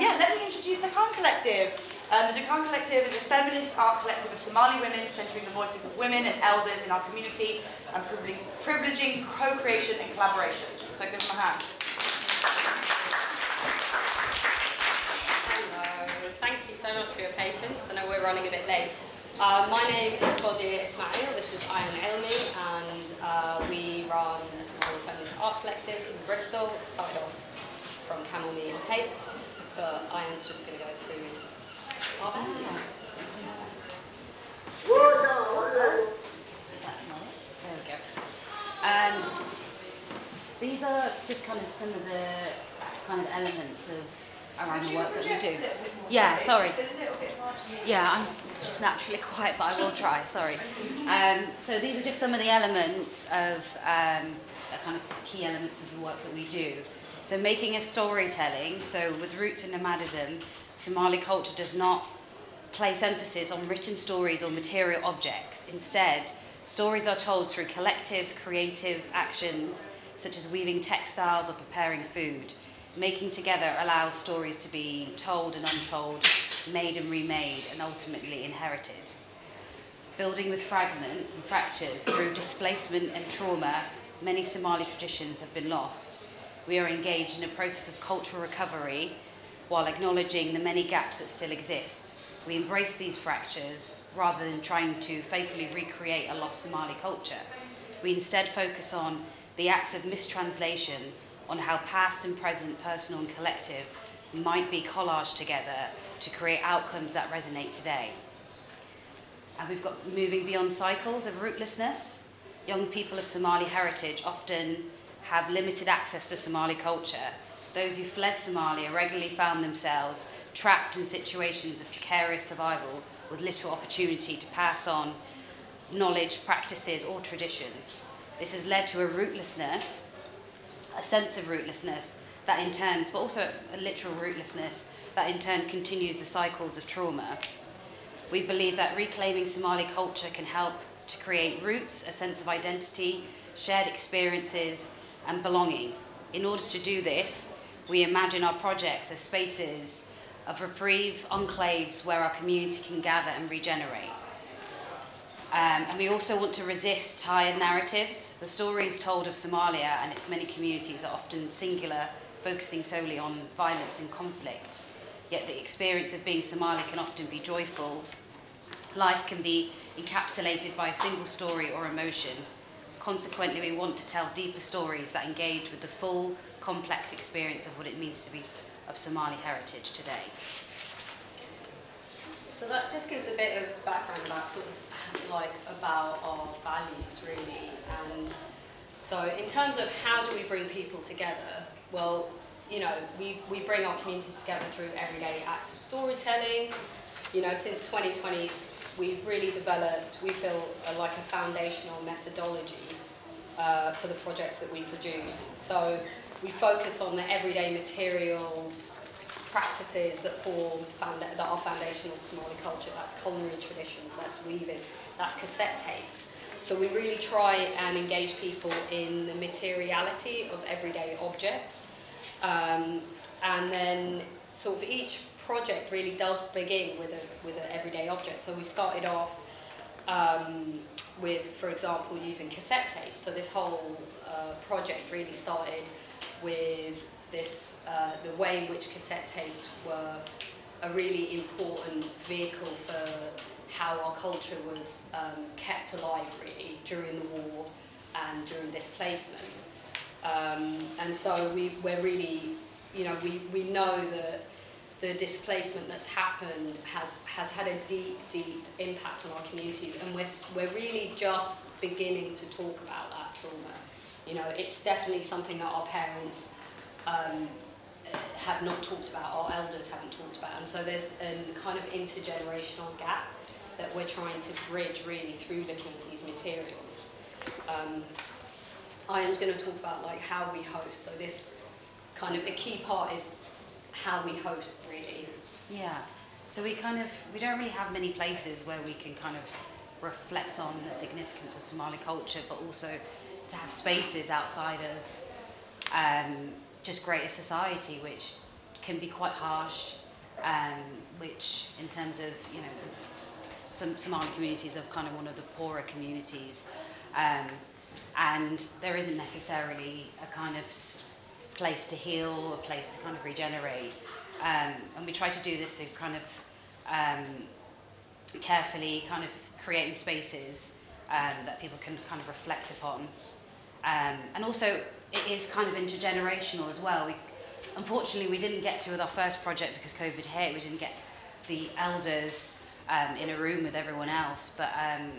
yeah, let me introduce Dhaqan Collective. Um, the Dhaqan Collective is a feminist art collective of Somali women centering the voices of women and elders in our community and privileging co-creation and collaboration. So give them a hand. Hello, thank you so much for your patience. I know we're running a bit late. Uh, my name is Fozia Ismail, this is Ayan Elmi, and uh, we run a small feminist art collective in Bristol. It started off from Camel Tapes, but Ayan's just going to go through our. Um, these are just kind of some of the kind of elements of around the work that we do. Yeah, sorry. Yeah, I'm just naturally quiet, but I will try, sorry. Um, so these are just some of the elements of um, the kind of key elements of the work that we do. So making a storytelling, so with roots in nomadism, Somali culture does not place emphasis on written stories or material objects. Instead, stories are told through collective, creative actions, such as weaving textiles or preparing food. Making together allows stories to be told and untold, made and remade, and ultimately inherited. Building with fragments and fractures through displacement and trauma, many Somali traditions have been lost. We are engaged in a process of cultural recovery while acknowledging the many gaps that still exist. We embrace these fractures rather than trying to faithfully recreate a lost Somali culture. We instead focus on the acts of mistranslation on how past and present, personal and collective, might be collaged together to create outcomes that resonate today. And we've got moving beyond cycles of rootlessness. Young people of Somali heritage often have limited access to Somali culture. Those who fled Somalia regularly found themselves trapped in situations of precarious survival with little opportunity to pass on knowledge, practices, or traditions. This has led to a rootlessness a sense of rootlessness that in turn, but also a literal rootlessness that in turn continues the cycles of trauma. We believe that reclaiming Somali culture can help to create roots, a sense of identity, shared experiences, and belonging. In order to do this, we imagine our projects as spaces of reprieve, enclaves where our community can gather and regenerate. Um, and we also want to resist tired narratives. The stories told of Somalia and its many communities are often singular, focusing solely on violence and conflict. Yet the experience of being Somali can often be joyful. Life can be encapsulated by a single story or emotion. Consequently, we want to tell deeper stories that engage with the full, complex experience of what it means to be of Somali heritage today. So that just gives a bit of background about sort of like about our values really and so in terms of how do we bring people together, well, you know, we, we bring our communities together through everyday acts of storytelling. You know, since 2020, we've really developed, we feel, like a foundational methodology uh, for the projects that we produce. So we focus on the everyday materials, practices that form that are foundational to Somali culture. That's culinary traditions, that's weaving, that's cassette tapes. So we really try and engage people in the materiality of everyday objects. Um, and then sort of each project really does begin with a with an everyday object. So we started off um, with, for example, using cassette tapes. So this whole uh, project really started with this, uh, the way in which cassette tapes were a really important vehicle for how our culture was um, kept alive really during the war and during displacement. Um, and so we, we're really, you know, we, we know that the displacement that's happened has, has had a deep, deep impact on our communities and we're, we're really just beginning to talk about that trauma. You know, it's definitely something that our parents um, have not talked about, our elders haven't talked about. And so there's a kind of intergenerational gap that we're trying to bridge really through looking at these materials. Um, Ayan's going to talk about like how we host. So this kind of a key part is how we host really. Yeah. So we kind of we don't really have many places where we can kind of reflect on the significance of Somali culture, but also to have spaces outside of um, just greater society, which can be quite harsh, um, which in terms of, you know, some Somali communities are kind of one of the poorer communities. Um, and there isn't necessarily a kind of place to heal, a place to kind of regenerate. Um, and we try to do this in kind of um, carefully, kind of creating spaces um, that people can kind of reflect upon. Um, and also, it is kind of intergenerational as well. We, unfortunately, we didn't get to with our first project because COVID hit. We didn't get the elders um, in a room with everyone else, but um,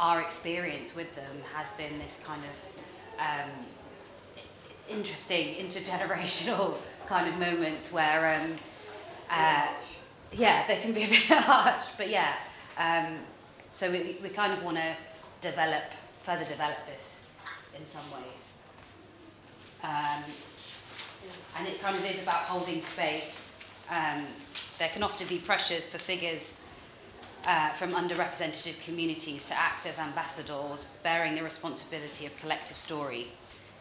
our experience with them has been this kind of interesting intergenerational kind of moments where, um, uh, yeah, they can be a bit harsh, but yeah. Um, so we, we kind of want to develop, further develop this in some ways. Um, and it kind of is about holding space. Um, there can often be pressures for figures uh, from underrepresented communities to act as ambassadors, bearing the responsibility of collective story.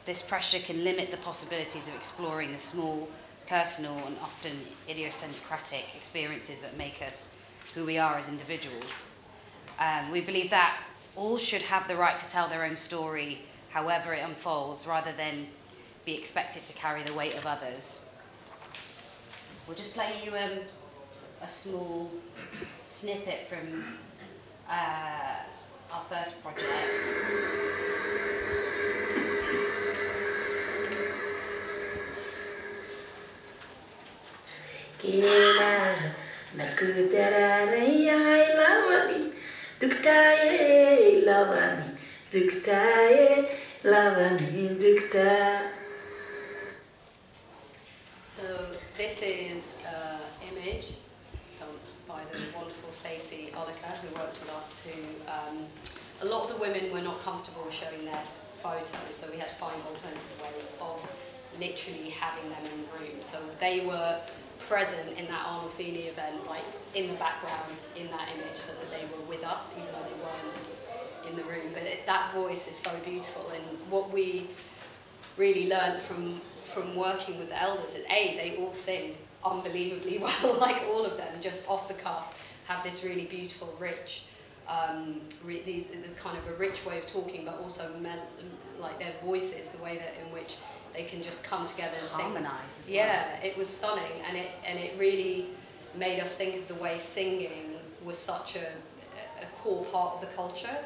This pressure can limit the possibilities of exploring the small, personal, and often idiosyncratic experiences that make us who we are as individuals. Um, we believe that all should have the right to tell their own story, however it unfolds, rather than be expected to carry the weight of others. We'll just play you um, a small snippet from uh, our first project. Duktaye duktaye dukta. So this is an image by the wonderful Stacey Oliker who worked with us to. Um, a lot of the women were not comfortable showing their photos, so we had to find alternative ways of literally having them in the room. So they were present in that Arnold Feeney event, like in the background in that image, so that they were with us, even though they weren't in the room. But it, that voice is so beautiful, and what we really learned from from working with the elders is a they all sing unbelievably well, like all of them, just off the cuff, have this really beautiful, rich. Um, re- these, kind of a rich way of talking, but also like their voices, the way that in which they can just come together and sing. Harmonise. Yeah, it was stunning, and it and it really made us think of the way singing was such a, a core part of the culture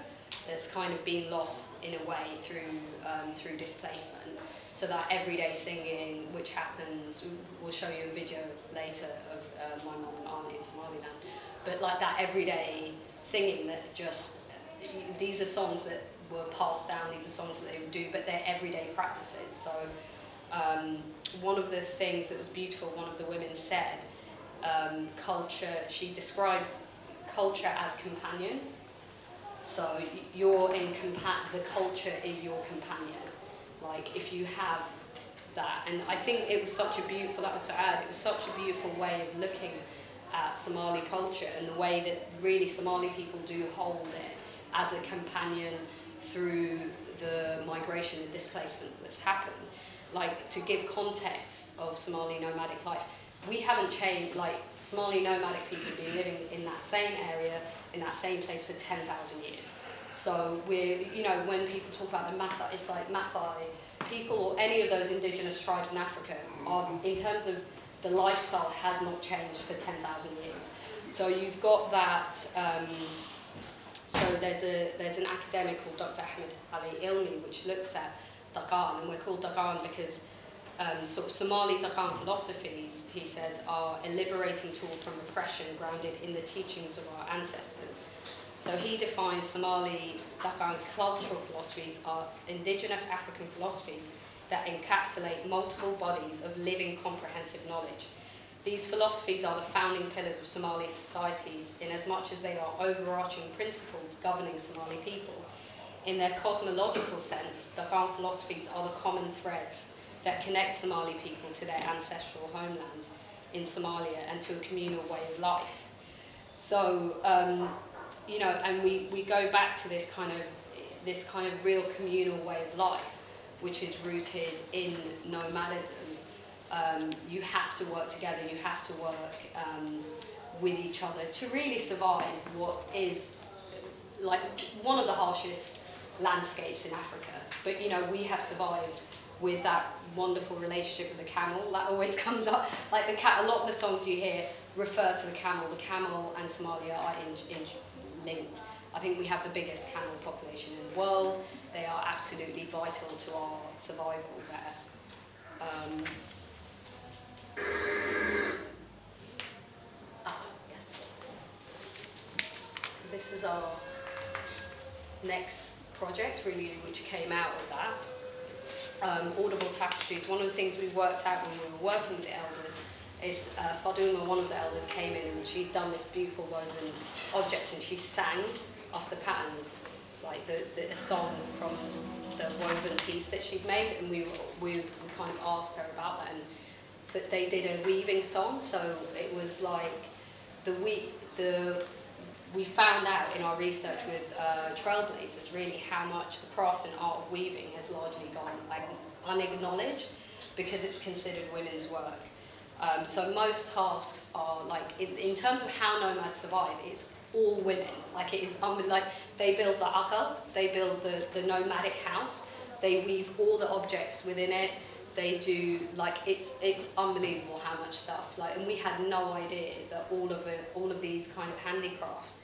that's kind of been lost in a way through um, through displacement. So that everyday singing, which happens, we'll show you a video later of uh, my mum and aunt in Somaliland, but like that everyday singing that just these are songs that were passed down. These are songs that they would do, but they're everyday practices. So um, one of the things that was beautiful, one of the women said, um, culture. She described culture as companion. So you're in compa- the culture is your companion. Like if you have that, and I think it was such a beautiful. That was so. It was such a beautiful way of looking at Somali culture and the way that really Somali people do hold it as a companion through the migration and displacement that's happened. Like to give context of Somali nomadic life, we haven't changed. Like Somali nomadic people have been living in that same area in that same place for ten thousand years. So we're, you know, when people talk about the Maasai, it's like Maasai people or any of those indigenous tribes in Africa are, in terms of the lifestyle, has not changed for 10,000 years. So you've got that. Um, so there's a there's an academic called Dr. Ahmed Ali Ilmi which looks at Dhaqan, and we're called Dhaqan because um, sort of Somali Dhaqan philosophies, he says, are a liberating tool from oppression grounded in the teachings of our ancestors. So he defines Somali Dhaqan cultural philosophies are indigenous African philosophies that encapsulate multiple bodies of living comprehensive knowledge. These philosophies are the founding pillars of Somali societies in as much as they are overarching principles governing Somali people. In their cosmological sense, Dhaqan philosophies are the common threads that connect Somali people to their ancestral homelands in Somalia and to a communal way of life. So, um, you know, and we, we go back to this kind of this kind of real communal way of life, which is rooted in nomadism um, you have to work together, you have to work um, with each other to really survive what is like one of the harshest landscapes in Africa. But you know, we have survived with that wonderful relationship with the camel. That always comes up. Like the cat, a lot of the songs you hear refer to the camel. The camel and Somalia are in, in linked. I think we have the biggest camel population in the world. They are absolutely vital to our survival there. Um, ah, yes. So this is our next project, really, which came out of that. Um, Audible Tapestries. One of the things we worked out when we were working with the elders is uh, Faduma, one of the elders, came in and she'd done this beautiful woven object and she sang us the patterns, like the, the a song from the woven piece that she'd made, and we, we, we kind of asked her about that. And but they did a weaving song, so it was like the we the we found out in our research with uh, Trailblazers really how much the craft and art of weaving has largely gone like, unacknowledged because it's considered women's work. Um, so most tasks are like, in, in terms of how nomads survive, it's all women. Like it is, um, like they build the akal, they build the, the nomadic house, they weave all the objects within it, they do like it's it's unbelievable how much stuff like and we had no idea that all of it all of these kind of handicrafts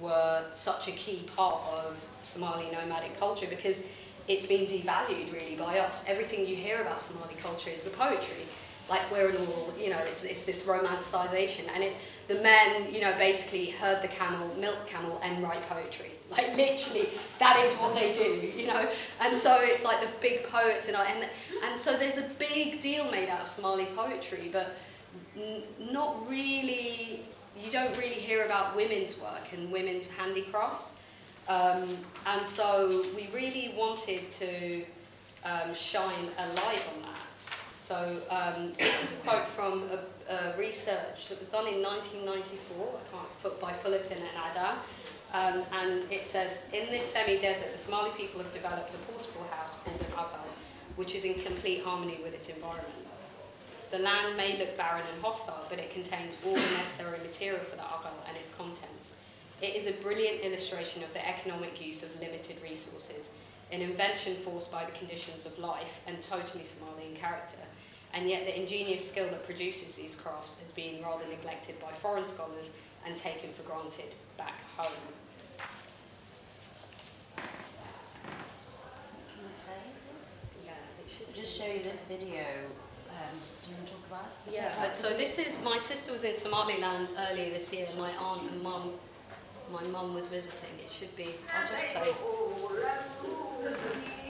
were such a key part of Somali nomadic culture because it's been devalued really by us. Everything you hear about Somali culture is the poetry. Like we're in all, you know, it's, it's this romanticization and it's the men, you know, basically herd the camel, milk camel and write poetry. Like literally, that is what they do, you know. And so it's like the big poets and and and so there's a big deal made out of Somali poetry, but not really you don't really hear about women's work and women's handicrafts. Um, and so we really wanted to um, shine a light on that. So um, this is a quote from a, a, research that was done in 1994 by Fullerton and Adam. Um, and it says, in this semi-desert, the Somali people have developed a portable house called an akal, which is in complete harmony with its environment. The land may look barren and hostile, but it contains all the necessary material for the akal and its contents. It is a brilliant illustration of the economic use of limited resources, an invention forced by the conditions of life and totally Somali in character. And yet the ingenious skill that produces these crafts has been rather neglected by foreign scholars and taken for granted back home. Yeah, just show you this video um, do you want to talk about it? Yeah, but so this is, my sister was in Somaliland earlier this year, my aunt and mum, my mum was visiting, it should be, I'll just play.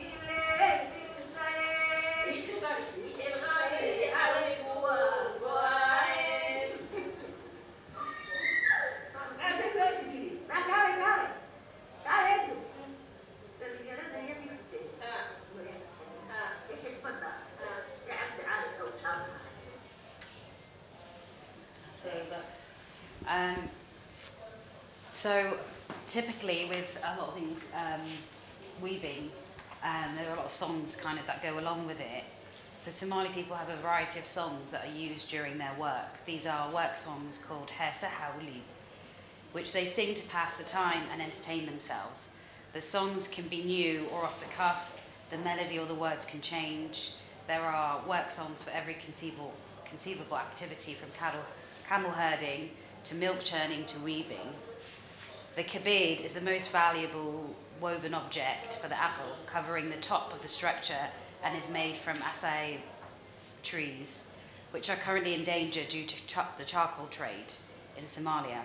Um, so typically with a lot of these um, weaving, um, there are a lot of songs kind of that go along with it. So Somali people have a variety of songs that are used during their work. These are work songs called Hesa Hawlid, which they sing to pass the time and entertain themselves. The songs can be new or off the cuff, the melody or the words can change. There are work songs for every conceivable, conceivable activity from cattle, camel herding to milk churning to weaving. The kabid is the most valuable woven object for the apple covering the top of the structure and is made from acai trees, which are currently in danger due to the charcoal trade in Somalia.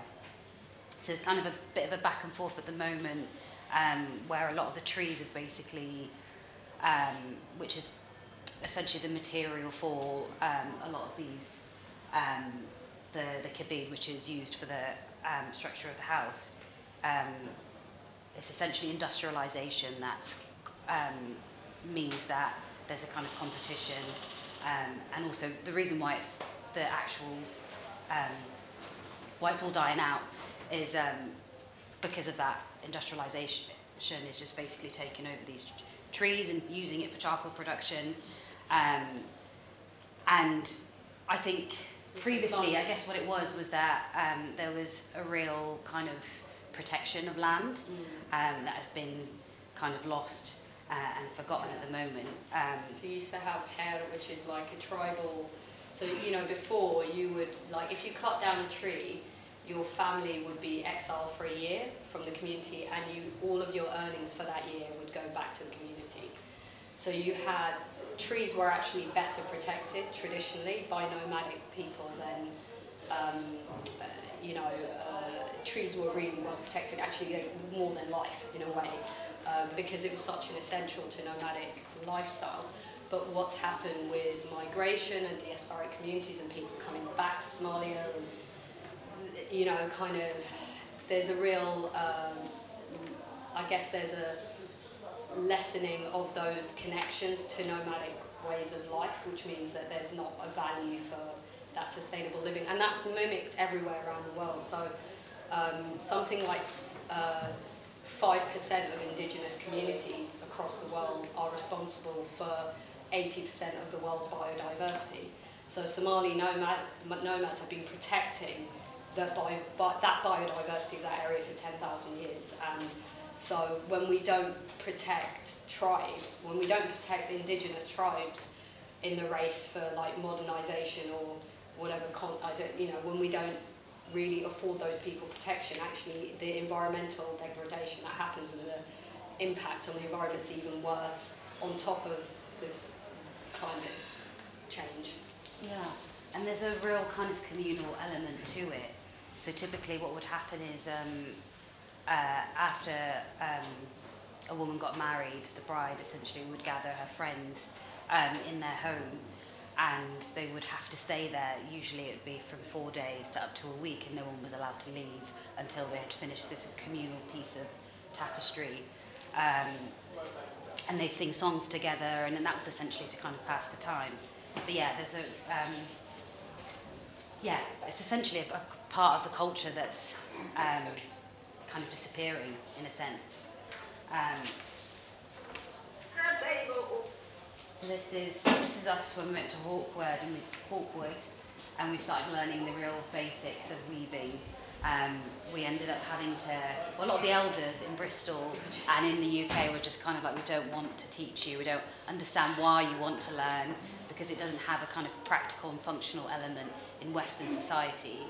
So there's kind of a bit of a back and forth at the moment um, where a lot of the trees have basically, um, which is essentially the material for um, a lot of these um, the, the kabid, which is used for the um, structure of the house. It's essentially industrialization that um, means that there's a kind of competition um, and also the reason why it's the actual um, why it's all dying out is um, because of that industrialization is just basically taking over these trees and using it for charcoal production. Um, and I think previously, I guess what it was was that um, there was a real kind of protection of land um, that has been kind of lost uh, and forgotten at the moment. Um, So you used to have hair, which is like a tribal. So you know, before you would like if you cut down a tree, your family would be exiled for a year from the community, and you all of your earnings for that year would go back to the community. So you had trees were actually better protected traditionally by nomadic people than um, uh, you know uh, trees were really well protected actually more than life in a way um, because it was such an essential to nomadic lifestyles. But what's happened with migration and diasporic communities and people coming back to Somalia and you know kind of there's a real um, I guess there's a lessening of those connections to nomadic ways of life, which means that there's not a value for that sustainable living. And that's mimicked everywhere around the world. So um, something like uh, 5% of indigenous communities across the world are responsible for 80% of the world's biodiversity. So Somali nomad, nomads have been protecting the bio, bi, that biodiversity of that area for 10,000 years. And so when we don't protect tribes, when we don't protect indigenous tribes in the race for like modernization or whatever, I don't, you know, when we don't really afford those people protection, actually the environmental degradation that happens and the impact on the environment is even worse on top of the climate change. Yeah, and there's a real kind of communal element to it. So typically, what would happen is um, uh, after um, a woman got married, the bride essentially would gather her friends um, in their home, and they would have to stay there. Usually, it would be from four days to up to a week, and no one was allowed to leave until they had finished this communal piece of tapestry. Um, and they'd sing songs together, and then that was essentially to kind of pass the time. But yeah, there's a um, yeah, it's essentially a, a part of the culture that's um, kind of disappearing in a sense. So this is this is us when we went to Hawkwood and we, Hawkwood, and we started learning the real basics of weaving. Um, we ended up having to, well, a lot of the elders in Bristol and in the UK were just kind of like, we don't want to teach you, we don't understand why you want to learn because it doesn't have a kind of practical and functional element in Western society.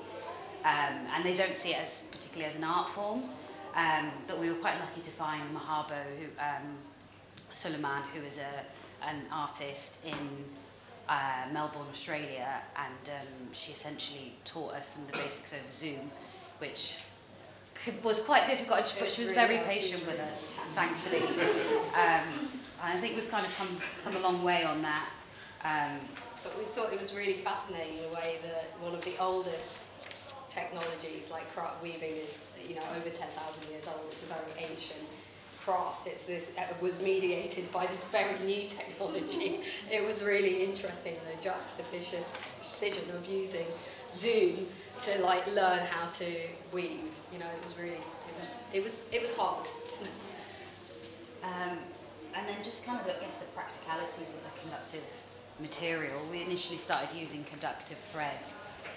Um, and they don't see it as particularly as an art form. Um, but we were quite lucky to find Mahabo who, um, Suleiman, who is a, an artist in uh, Melbourne, Australia, and um, she essentially taught us some of the basics over Zoom, which could, was quite difficult, but she was really very patient with us, thankfully. Um, and I think we've kind of come, come a long way on that. Um, But we thought it was really fascinating the way that one of the oldest technologies, like craft weaving, is you know over 10,000 years old. It's a very ancient craft. It's this, it was mediated by this very new technology. It was really interesting the juxtaposition decision of using Zoom to like learn how to weave. You know, it was really it was it was it was hard. Um, and then just kind of, I guess, the practicalities of the conductive material. We initially started using conductive thread,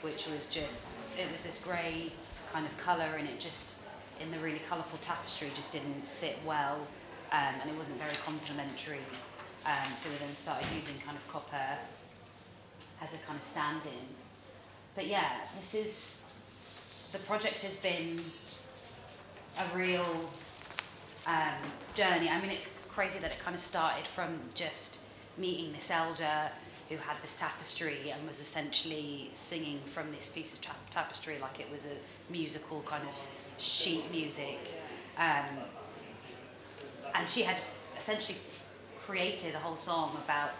which was just, it was this grey kind of colour and it just, in the really colourful tapestry, just didn't sit well um, and it wasn't very complementary. Um, so we then started using kind of copper as a kind of stand-in. But yeah, this is, the project has been a real um, journey. I mean, it's crazy that it kind of started from just meeting this elder who had this tapestry and was essentially singing from this piece of tap- tapestry like it was a musical kind of sheet music. Um, and she had essentially created a whole song about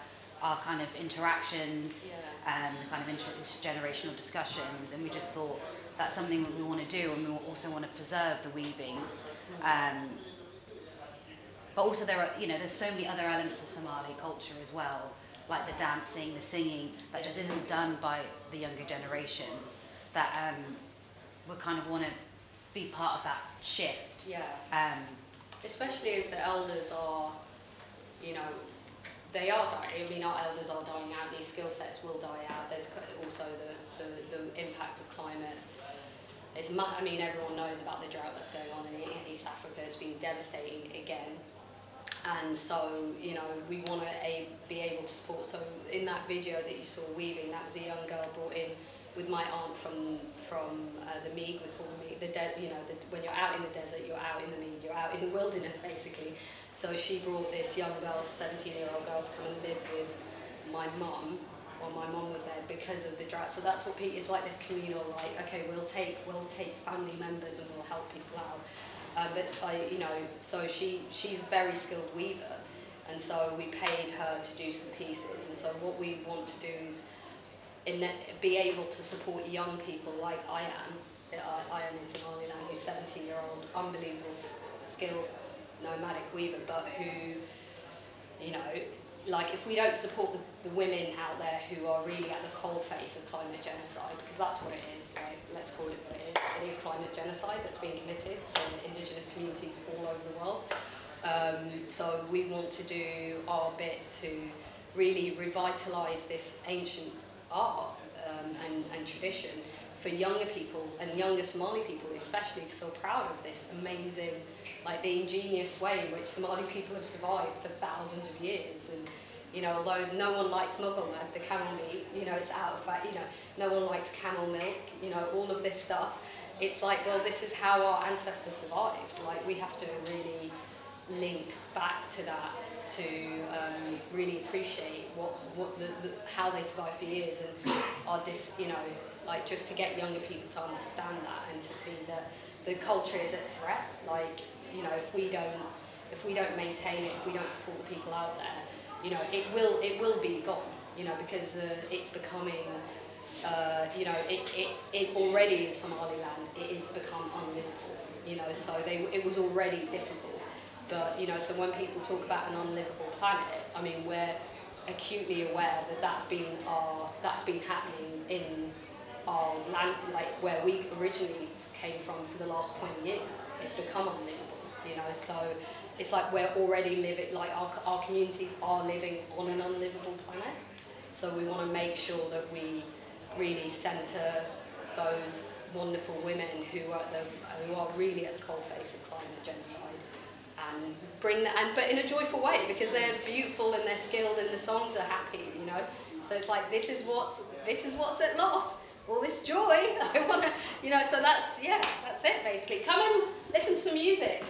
our kind of interactions and kind of inter- intergenerational discussions, and we just thought that's something that we want to do, and we also want to preserve the weaving. Um, but also there are, you know, there's so many other elements of Somali culture as well, like the dancing, the singing, that just isn't done by the younger generation. That um, we kind of want to be part of that shift. Yeah. Um, especially as the elders are, you know, they are dying. I mean, our elders are dying out. These skill sets will die out. There's also the, the, the impact of climate. It's mu- I mean, everyone knows about the drought that's going on in East Africa. It's been devastating again. And so, you know, we want to a, be able to support. So, in that video that you saw weaving, that was a young girl brought in with my aunt from from uh, the Mead. We call the Mead. The you know, the, when you're out in the desert, you're out in the Mead. You're out in the wilderness, basically. So she brought this young girl, 17 year old girl, to come and live with my mum while my mum was there because of the drought. So that's what Pete is like this communal, like, okay, we'll take we'll take family members and we'll help people out. Uh, but I, you know, so she she's a very skilled weaver, and so we paid her to do some pieces. And so what we want to do is in, be able to support young people like Ian, uh, Ian in Somaliland, who's 17 year old, unbelievable skilled nomadic weaver, but who, you know, like if we don't support the, the women out there who are really at the cold face of climate genocide, because that's what it is, like let's call it what it is, it is climate genocide that's being committed, to indigenous communities all over the world. Um, so we want to do our bit to really revitalise this ancient art um, and, and tradition for younger people and younger Somali people especially to feel proud of this amazing, like the ingenious way in which Somali people have survived for thousands of years. And, you know, although no one likes mughalmad, the camel meat, you know, it's out of fact, you know, no one likes camel milk, you know, all of this stuff. It's like, well, this is how our ancestors survived. Like, we have to really link back to that to um, really appreciate what, what the, the, how they survived for years and are dis, you know, like just to get younger people to understand that and to see that the culture is a threat. Like, you know, if we don't, if we don't maintain it, if we don't support the people out there, you know, it will, it will be gone. You know, because uh, it's becoming, uh, you know, it, it, it already in Somaliland, it has become unlivable. You know, so they, it was already difficult. But, you know, so when people talk about an unlivable planet, I mean, we're acutely aware that that's been, our, that's been happening in our land, like where we originally came from for the last 20 years. It's become unlivable, you know, so it's like we're already living, like our, our communities are living on an unlivable planet. So we want to make sure that we really centre those wonderful women who are, the, who are really at the coalface of climate genocide and bring that, and but in a joyful way because they're beautiful and they're skilled and the songs are happy, you know. So it's like this is what's this is what's at loss. All this joy, I want to, you know. So that's yeah, that's it basically. Come and listen to the music.